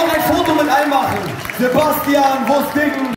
Noch ein Foto mit einmachen. Sebastian, wo's Dicken?